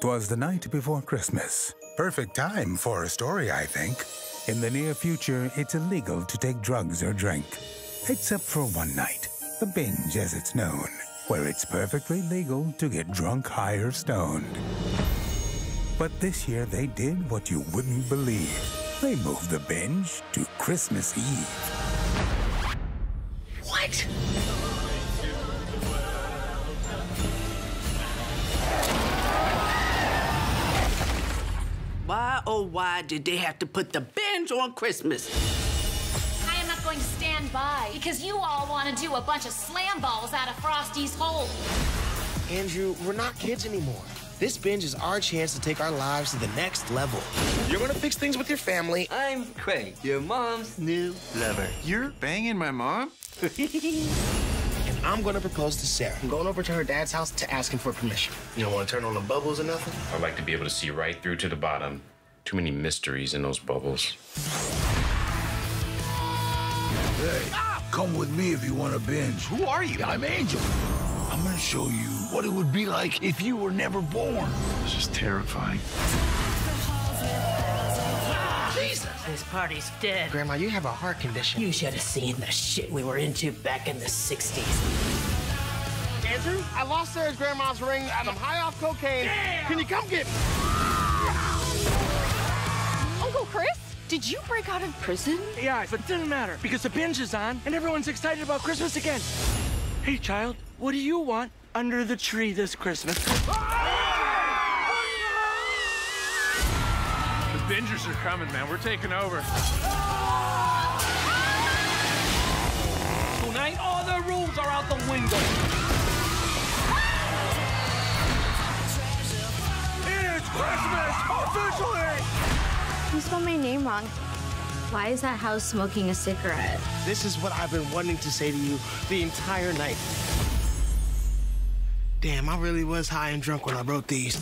'Twas the night before Christmas. Perfect time for a story, I think. In the near future, it's illegal to take drugs or drink. Except for one night, the binge as it's known, where it's perfectly legal to get drunk, high, or stoned. But this year they did what you wouldn't believe. They moved the binge to Christmas Eve. What? Oh, why did they have to put the binge on Christmas? I am not going to stand by because you all want to do a bunch of slam balls out of Frosty's hole. Andrew, we're not kids anymore. This binge is our chance to take our lives to the next level. You're gonna fix things with your family. I'm Craig, your mom's new lover. You're banging my mom? And I'm gonna propose to Sarah. I'm going over to her dad's house to ask him for permission. You don't wanna turn on the bubbles or nothing? I'd like to be able to see right through to the bottom. Too many mysteries in those bubbles. Hey, come with me if you want to binge. Who are you? I'm Angel. I'm gonna show you what it would be like if you were never born. This is terrifying. Jesus, this party's dead. Grandma, you have a heart condition. You should have seen the shit we were into back in the 60s. Andrew, I lost Sarah's grandma's ring and I'm high off cocaine. Can you come get me? Uncle Chris, did you break out of prison? Yeah, but it doesn't matter because the binge is on and everyone's excited about Christmas again. Hey, child, what do you want under the tree this Christmas? The bingers are coming, man. We're taking over. Tonight, all the rules are out the window. You spelled my name wrong. Why is that house smoking a cigarette? This is what I've been wanting to say to you the entire night. Damn, I really was high and drunk when I wrote these.